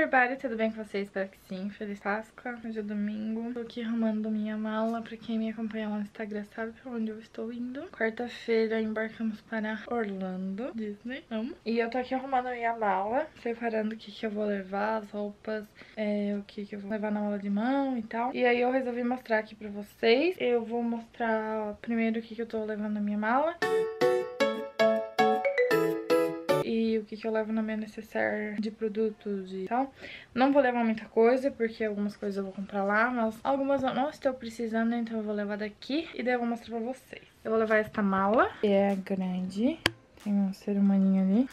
everybody, tudo bem com vocês? Espero que sim. Feliz Páscoa, hoje é domingo. Tô aqui arrumando minha mala, pra quem me acompanha lá no Instagram sabe pra onde eu estou indo. Quarta-feira embarcamos para Orlando, Disney, amo. E eu tô aqui arrumando minha mala, separando o que que eu vou levar, as roupas, é, o que que eu vou levar na mala de mão e tal. E aí eu resolvi mostrar aqui pra vocês. Eu vou mostrar primeiro o que que eu tô levando na minha mala e o que, que eu levo na minha necessaire de produtos e tal. Não vou levar muita coisa, porque algumas coisas eu vou comprar lá, mas algumas eu não estou precisando, então eu vou levar daqui e daí eu vou mostrar pra vocês. Eu vou levar esta mala, que é grande, tem um ser humaninho ali.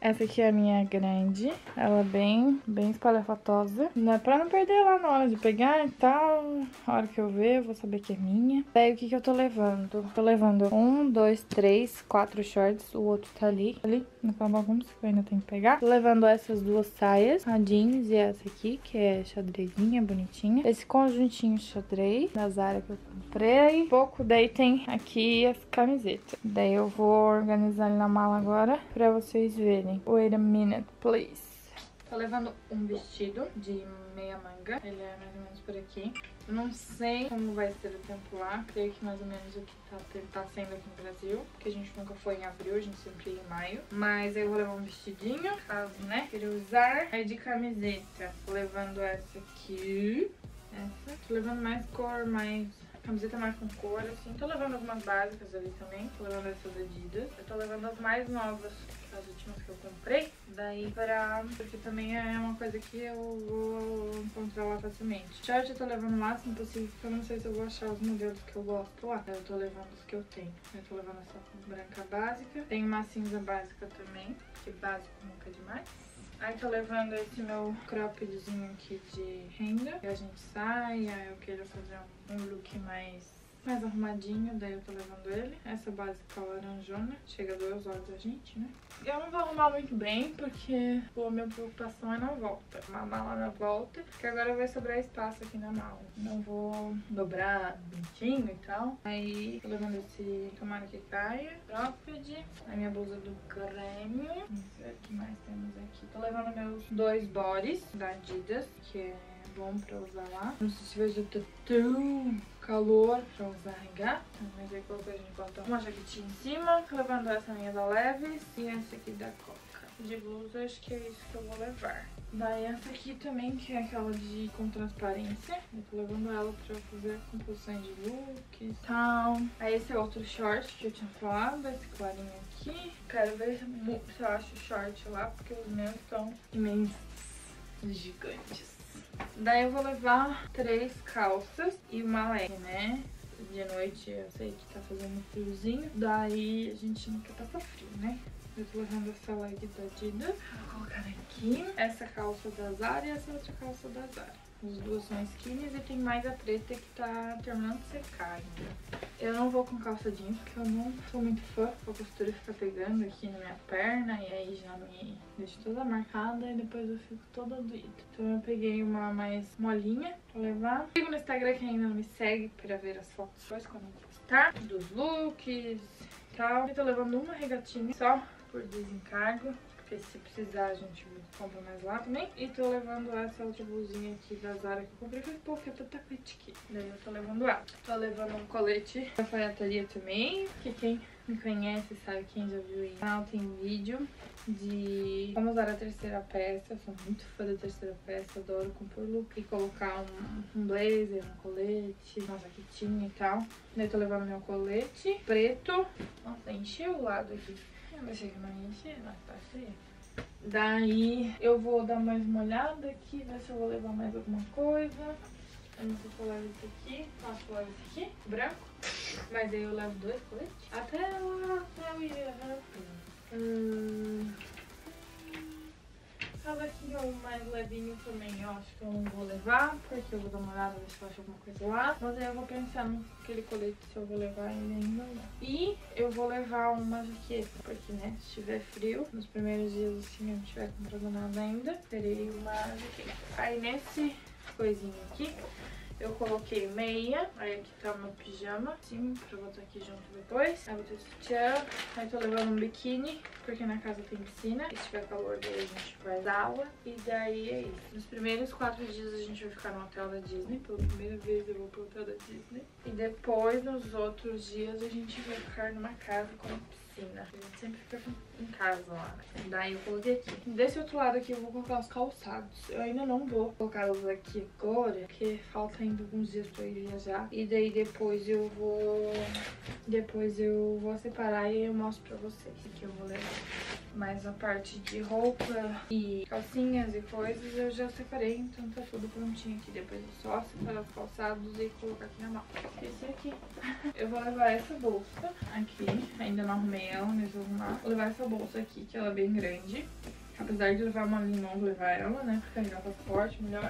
Essa aqui é a minha grande. Ela é bem, bem espalhafatosa. Não é pra não perder lá na hora de pegar e tal. A hora que eu ver, eu vou saber que é minha. Daí, o que que eu tô levando? Tô levando um, dois, três, quatro shorts. O outro tá ali. Ali, naquela bagunça que eu ainda tenho que pegar. Tô levando essas duas saias. A jeans e essa aqui, que é xadrezinha, bonitinha. Esse conjuntinho xadrez da Zara que eu comprei. Pouco, daí tem aqui as camisetas. Daí eu vou organizar na mala agora pra vocês verem. Wait a minute, please. Tô levando um vestido de meia manga. Ele é mais ou menos por aqui. Eu não sei como vai ser o tempo lá. Creio que mais ou menos o que tá, tá sendo aqui no Brasil. Porque a gente nunca foi em abril, a gente sempre ia em maio. Mas eu vou levar um vestidinho, caso, né, queira usar. Aí de camiseta, tô levando essa aqui. Essa. Tô levando mais cor, mais camiseta mais com cor, assim. Tô levando algumas básicas ali também. Tô levando essas Adidas. Eu tô levando as mais novas, as últimas que eu comprei. Daí pra... Porque também é uma coisa que eu vou lá facilmente. Short eu tô levando o máximo possível, porque eu não sei se eu vou achar os modelos que eu gosto lá. Eu tô levando os que eu tenho. Eu tô levando essa branca básica. Tem uma cinza básica também, que básico nunca é demais. Aí tô levando esse meu croppedzinho aqui de renda. E a gente sai, aí eu quero fazer um look mais mais arrumadinho, daí eu tô levando ele. Essa básica laranjona, chega dois olhos a gente, né? Eu não vou arrumar muito bem, porque a minha preocupação é na volta. Uma mala na volta, que agora vai sobrar espaço aqui na mala. Não vou dobrar bonitinho e tal. Aí tô levando esse tomara que caia, cropped, a minha blusa do creme. Vamos ver o que mais temos aqui. Tô levando meus dois bodies da Adidas, que é bom pra usar lá. Não sei se vai ser tão calor pra usar regata, mas aí coloquei a gente botar uma jaquetinha em cima, levando essa minha da Leves e essa aqui da Coca. De blusa, acho que é isso que eu vou levar. Daí essa aqui também, que é aquela de com transparência. Eu tô levando ela pra fazer composições de look e tal. Aí esse é outro short que eu tinha falado, esse clarinho aqui. Quero ver se eu acho short lá, porque os meus estão imensos, gigantes. Daí eu vou levar três calças e uma leque, né? De noite eu sei que tá fazendo friozinho, daí a gente não quer passar frio, né? Eu tô levando essa leg da Adidas, vou colocar aqui. Essa calça da Zara e essa outra calça da Zara. As duas são skinnies e tem mais a preta que tá terminando de secar ainda. Eu não vou com calça jeans porque eu não sou muito fã. A costura fica pegando aqui na minha perna e aí já me deixa toda marcada e depois eu fico toda doída. Então eu peguei uma mais molinha pra levar. Sigo no Instagram que ainda não me segue pra ver as fotos depois quando eu postar. Dos looks e tal. Eu tô levando uma regatinha só por desencargo. Porque se precisar a gente compra mais lá também. E tô levando essa outra blusinha aqui da Zara que eu comprei. Falei, pô, tanta tapete aqui. Daí eu tô levando ela. Tô levando um colete da alfaiataria também. Que quem me conhece sabe, quem já viu aí. Canal tem vídeo de como usar a terceira peça. Eu sou muito fã da terceira peça. Adoro compor look e colocar um, um blazer, um colete, uma jaquetinha e tal. Daí tô levando meu colete preto. Nossa, encheu o lado aqui. Que não encher, mas tá cheio. Daí eu vou dar mais uma olhada aqui, ver se eu vou levar mais alguma coisa. Eu não sei se eu levo esse aqui, acho que eu levo esse aqui, branco. Mas aí eu levo dois coletes. Até lá, até eu ir Hum... Casaquinho mais levinho também, eu acho que eu não vou levar, porque eu vou dar uma olhada, ver se eu acho alguma coisa lá. Mas aí eu vou pensar naquele colete se eu vou levar ele ainda não. E eu vou levar uma jaqueta, porque, né, se tiver frio, nos primeiros dias, assim, eu não tiver comprado nada ainda, terei uma jaqueta. Aí nesse coisinho aqui, Eu coloquei meia, aí aqui tá meu pijama, sim, pra botar aqui junto depois. Aí botei sutiã, aí tô levando um biquíni, porque na casa tem piscina. Se tiver calor, daí a gente vai dar aula. E daí é isso. Nos primeiros quatro dias a gente vai ficar no hotel da Disney. Pela primeira vez eu vou pro hotel da Disney. E depois, nos outros dias, a gente vai ficar numa casa com piscina piscina. A gente sempre fica em casa lá, né? Daí eu coloquei aqui. Desse outro lado aqui eu vou colocar os calçados. Eu ainda não vou colocá-los aqui agora, porque falta ainda alguns dias pra ir viajar. E daí depois eu vou... Depois eu vou separar e eu mostro pra vocês o que eu vou levar. Mas a parte de roupa e calcinhas e coisas eu já separei, então tá tudo prontinho aqui. Depois é só separar os calçados e colocar aqui na mala. Esse aqui. Eu vou levar essa bolsa aqui, ainda não arrumei ela, mas vou arrumar. Vou levar essa bolsa aqui, que ela é bem grande. Apesar de levar uma linha, não vou levar ela, né? Pra carregar o passaporte, melhor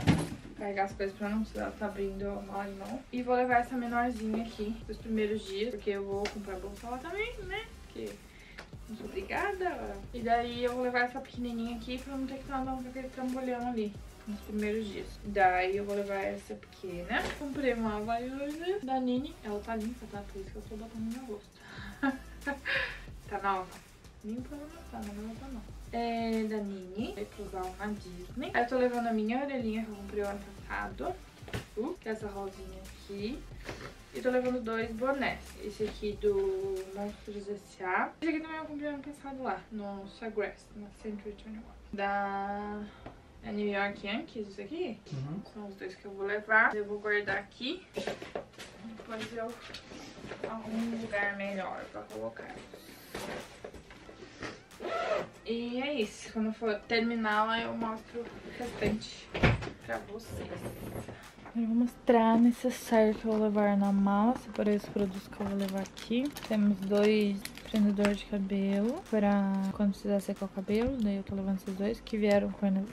carregar as coisas pra não precisar estar tá abrindo a mala mão. E vou levar essa menorzinha aqui dos primeiros dias, porque eu vou comprar bolsa lá também, né? Porque obrigada. E daí eu vou levar essa pequenininha aqui pra não ter que andando com aquele trambolhão ali nos primeiros dias. Daí eu vou levar essa pequena. Comprei uma Havaiana da Nini. Ela tá limpa, tá? Por isso que eu tô botando no meu rosto. tá nova. Limpa não tá, não vai tá não. É da Nini. Vai usar na Disney. Aí eu tô levando a minha orelhinha que eu comprei ano passado. Uh, que é essa rosinha aqui. E tô levando dois bonés. Esse aqui do Monstros S.A. Esse aqui também eu comprei ano passado lá, no Sagress, na Century 21. Da é New York Yankees, isso aqui. Uhum. São os dois que eu vou levar. Eu vou guardar aqui. Depois eu arrumo um lugar melhor pra colocar. E é isso. Quando for terminar lá, eu mostro o restante pra vocês. Eu vou mostrar necessário que eu vou levar na mala. Separei os produtos que eu vou levar aqui. Temos dois prendedores de cabelo pra quando precisar secar o cabelo. Daí eu tô levando esses dois que vieram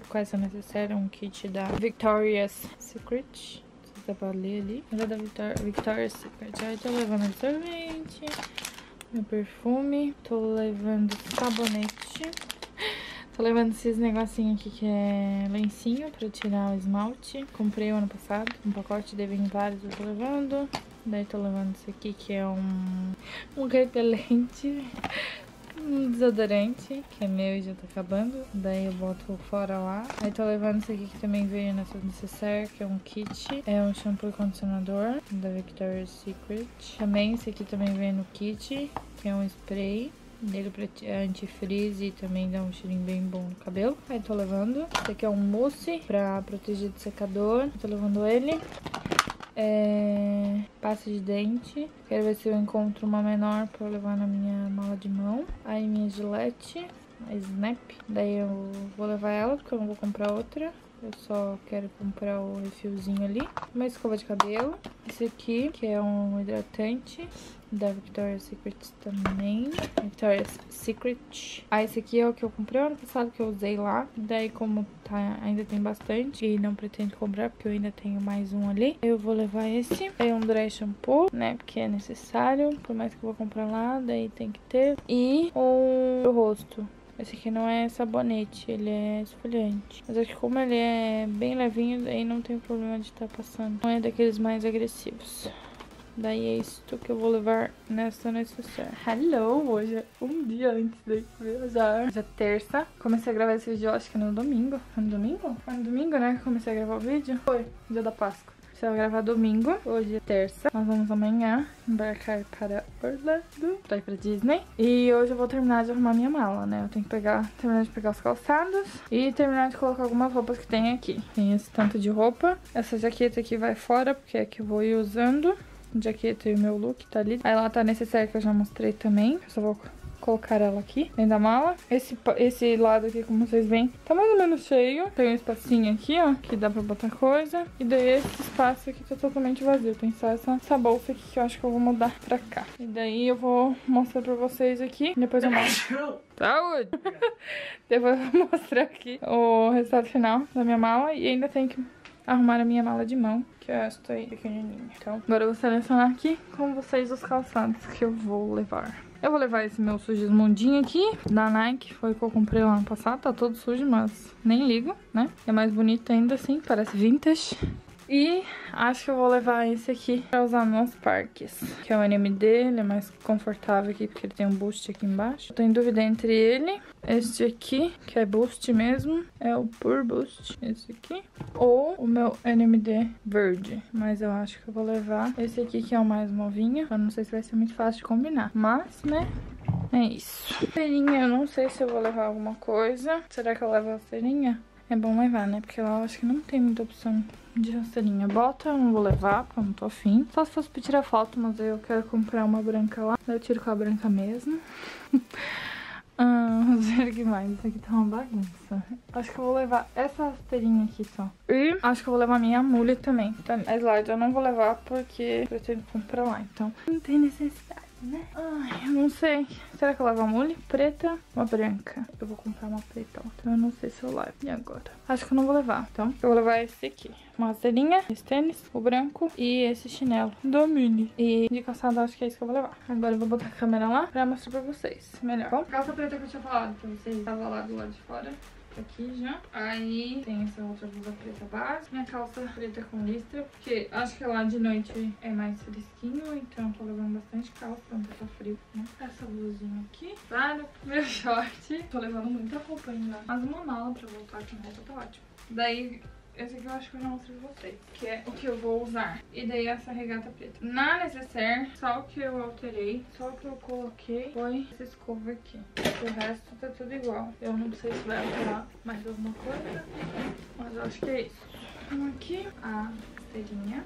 com essa necessária. Um kit da Victoria's Secret. Dá pra ler ali. Ela é da Victor Victoria's Secret. Aí tô levando absorvente, meu perfume. Tô levando sabonete. Tô levando esses negocinhos aqui que é lencinho pra tirar o esmalte. Comprei o ano passado. Um pacote de vem vários eu tô levando. Daí tô levando esse aqui que é um, um repelente. Um desodorante, que é meu e já tá acabando. Daí eu boto fora lá. Aí tô levando esse aqui que também veio nessa necessaire, que é um kit. É um shampoo e condicionador da Victoria's Secret. Também esse aqui também veio no kit, que é um spray dele é antifreeze e também dá um cheirinho bem bom no cabelo. Aí tô levando. Esse aqui é um mousse pra proteger do secador. Tô levando ele. É... Pasta de dente. Quero ver se eu encontro uma menor pra eu levar na minha mala de mão. Aí minha gilete. A Snap. Daí eu vou levar ela, porque eu não vou comprar outra. Eu só quero comprar o refilzinho ali. Uma escova de cabelo. Esse aqui, que é um hidratante da Victoria's Secret também. Victoria's Secret. Ah, esse aqui é o que eu comprei ano passado, que eu usei lá. Daí, como tá, ainda tem bastante e não pretendo comprar, porque eu ainda tenho mais um ali. Eu vou levar esse. É um dry shampoo, né, porque é necessário. Por mais que eu vou comprar lá, daí tem que ter. E pro rosto. Esse aqui não é sabonete, ele é esfoliante. Mas acho que como ele é bem levinho, aí não tem problema de estar tá passando. Não é daqueles mais agressivos. Daí é isso que eu vou levar nessa necessaire. Hello! Hoje é um dia antes de viajar. Hoje é terça. Comecei a gravar esse vídeo, acho que no domingo. Foi no domingo? Foi no domingo, né? Que comecei a gravar o vídeo. Foi, dia da Páscoa. Vai gravar domingo, hoje é terça. Nós vamos amanhã embarcar para Orlando, pra ir pra Disney. E hoje eu vou terminar de arrumar minha mala, né? Eu tenho que pegar, terminar de pegar os calçados e terminar de colocar algumas roupas que tem aqui. Tem esse tanto de roupa. Essa jaqueta aqui vai fora, porque é que eu vou ir usando. Jaqueta e o meu look tá ali. Aí lá tá necessário que eu já mostrei também. Eu só vou colocar ela aqui dentro da mala. Esse, esse lado aqui, como vocês veem, tá mais ou menos cheio. Tem um espacinho aqui, ó, que dá pra botar coisa. E daí esse espaço aqui tá totalmente vazio. Tem só essa, essa bolsa aqui que eu acho que eu vou mudar pra cá. E daí eu vou mostrar pra vocês aqui. Depois eu mostro. Saúde! depois eu vou mostrar aqui o resultado final da minha mala. E ainda tem que arrumar a minha mala de mão, que é esta aí, pequenininha. Então, agora eu vou selecionar aqui com vocês os calçados que eu vou levar. Eu vou levar esse meu Sugismundinho aqui, da Nike, foi o que eu comprei lá no passado, tá todo sujo, mas nem ligo, né? É mais bonito ainda assim, parece vintage. E acho que eu vou levar esse aqui pra usar nos parques. Que é o NMD, ele é mais confortável aqui porque ele tem um boost aqui embaixo. Eu tô em dúvida entre ele, este aqui, que é boost mesmo, é o Pure Boost, esse aqui. Ou o meu NMD verde, mas eu acho que eu vou levar esse aqui que é o mais novinho. Eu não sei se vai ser muito fácil de combinar, mas, né, é isso. Feirinha, eu não sei se eu vou levar alguma coisa. Será que eu levo a feirinha? É bom levar, né? Porque lá eu acho que não tem muita opção de rasteirinha. Bota eu não vou levar, porque eu não tô afim. Só se fosse pra tirar foto, mas eu quero comprar uma branca lá. Eu tiro com a branca mesmo. ah, vamos ver o que mais. Isso aqui tá uma bagunça. Acho que eu vou levar essa rasteirinha aqui só. E acho que eu vou levar minha mule também. A slide eu não vou levar porque eu pretendo comprar lá. Então não tem necessidade né? Ai, eu não sei. Será que eu levo a mule? Preta ou branca? Eu vou comprar uma preta. Então eu não sei se eu levo. E agora? Acho que eu não vou levar. Então eu vou levar esse aqui. Uma rasteirinha, esse tênis, o branco e esse chinelo do Mini. E de calçado acho que é isso que eu vou levar. Agora eu vou botar a câmera lá pra mostrar pra vocês. Melhor. Bom, calça preta que eu tinha falado pra vocês. Tava lá do lado de fora aqui já. Aí tem essa outra blusa preta básica. Minha calça preta com listra, porque acho que lá de noite é mais fresquinho, então tô levando bastante calça não tá frio, né? Essa blusinha aqui. Claro, meu short. Tô levando muita roupa ainda. Mas uma mala pra voltar com roupa tá ótimo. Daí esse aqui eu acho que eu já mostrei pra vocês, que é o que eu vou usar. E daí essa regata preta. Na necessaire, só o que eu alterei, só o que eu coloquei foi essa escova aqui. O resto tá tudo igual. Eu não sei se vai alterar mais alguma coisa, mas eu acho que é isso. Então aqui a esteirinha.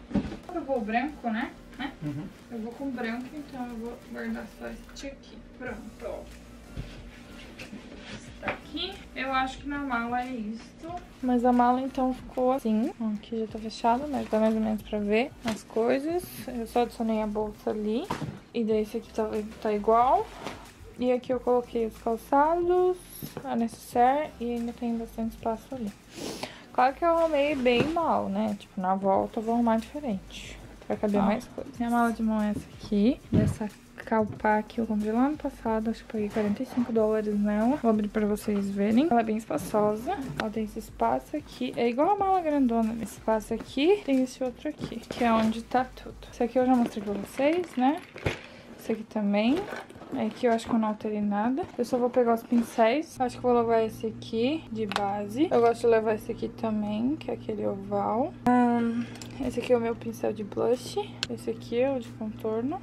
Eu vou branco, né? né? Uhum. Eu vou com branco, então eu vou guardar só este aqui. Pronto, ó aqui. Eu acho que na mala é isso. Mas a mala então ficou assim. Aqui já tá fechada, mas dá mais ou menos pra ver as coisas. Eu só adicionei a bolsa ali. E daí esse aqui tá, tá igual. E aqui eu coloquei os calçados, a necessaire e ainda tem bastante espaço ali. Claro que eu arrumei bem mal, né? Tipo, na volta eu vou arrumar diferente. Pra caber mais coisas. Minha mala de mão é essa aqui, dessa Calpac que eu comprei lá no passado, acho que paguei 45 dólares nela. Vou abrir pra vocês verem. Ela é bem espaçosa. Ela tem esse espaço aqui. É igual a mala grandona. Esse espaço aqui tem esse outro aqui, que é onde tá tudo. Esse aqui eu já mostrei pra vocês, né? Esse aqui também. Aqui eu acho que eu não alterei nada. Eu só vou pegar os pincéis. Acho que vou levar esse aqui de base. Eu gosto de levar esse aqui também, que é aquele oval. Um, esse aqui é o meu pincel de blush. Esse aqui é o de contorno.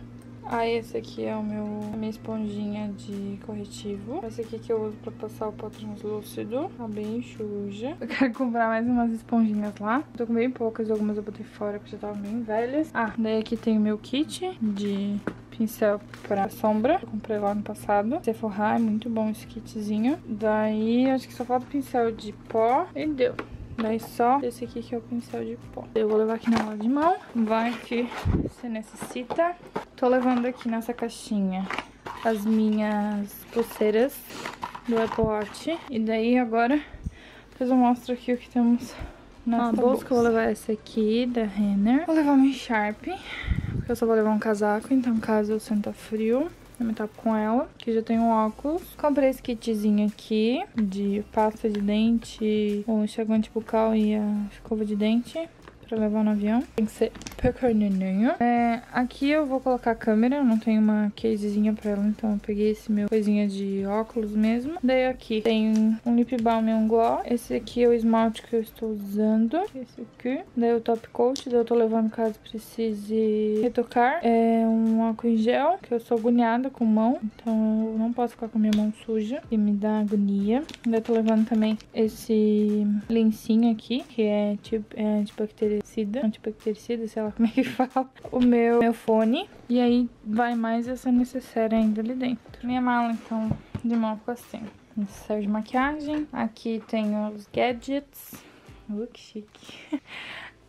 Ah, esse aqui é o meu, a minha esponjinha de corretivo. Esse aqui que eu uso pra passar o pó translúcido. Tá bem suja. Eu quero comprar mais umas esponjinhas lá. Tô com bem poucas, algumas eu botei fora porque já estavam bem velhas. Ah, daí aqui tem o meu kit de pincel pra sombra. Eu comprei lá no passado. Sephora, é muito bom esse kitzinho. Daí, acho que só falta pincel de pó e deu. Daí só esse aqui que é o pincel de pó. Eu vou levar aqui na aula de mão. Vai que você necessita. Tô levando aqui nessa caixinha as minhas pulseiras do Apple Watch. E daí agora depois eu mostro aqui o que temos na bolsa. bolsa. eu vou levar essa aqui da Renner. Vou levar uma Sharp, eu só vou levar um casaco, então caso eu sinta frio, eu me tapo com ela. Aqui já tem um óculos. Comprei esse kitzinho aqui de pasta de dente, o enxaguante bucal e a escova de dente pra levar no avião. Tem que ser pequenininho. É, aqui eu vou colocar a câmera, eu não tenho uma casezinha pra ela, então eu peguei esse meu coisinha de óculos mesmo. Daí aqui tem um lip balm e um gloss. Esse aqui é o esmalte que eu estou usando. Esse aqui. Daí o top coat, daí eu tô levando caso precise retocar. É um álcool em gel, que eu sou agoniada com mão, então eu não posso ficar com a minha mão suja, e me dá agonia. Daí eu tô levando também esse lencinho aqui, que é tipo é, de bactéria antibactericida, antibactericida, sei lá como é que fala, o meu, meu fone. E aí vai mais essa necessária ainda ali dentro. Minha mala, então, de mão ficou assim. Necessário de maquiagem. Aqui tem os gadgets. Uh, que chique.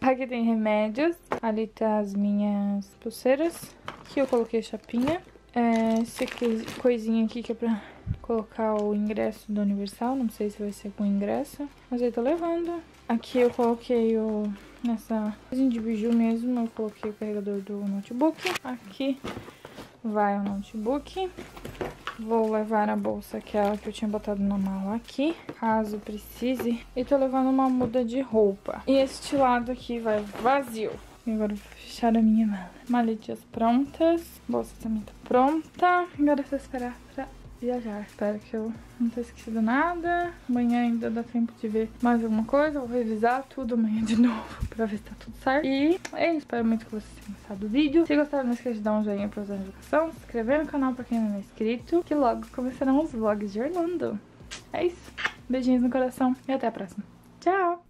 Aqui tem remédios. Ali tá as minhas pulseiras. Aqui eu coloquei chapinha. É, esse aqui, coisinha aqui que é pra colocar o ingresso do Universal. Não sei se vai ser com ingresso. Mas eu tô levando. Aqui eu coloquei o nessa coisinha de biju mesmo, eu coloquei o carregador do notebook. Aqui vai o notebook. Vou levar a bolsa, aquela que eu tinha botado na mala aqui, caso precise. E tô levando uma muda de roupa. E este lado aqui vai vazio. E agora vou fechar a minha mala. Maletinhas prontas. Bolsa também tá pronta. Agora é só esperar pra viajar. Espero que eu não tenha esquecido nada. Amanhã ainda dá tempo de ver mais alguma coisa. Vou revisar tudo amanhã de novo pra ver se tá tudo certo. E é isso. Espero muito que vocês tenham gostado do vídeo. Se gostaram, não esqueça de dar um joinha pra usar a notificação. Se inscrever no canal pra quem não é inscrito. Que logo começarão os vlogs de Orlando. É isso. Beijinhos no coração e até a próxima. Tchau!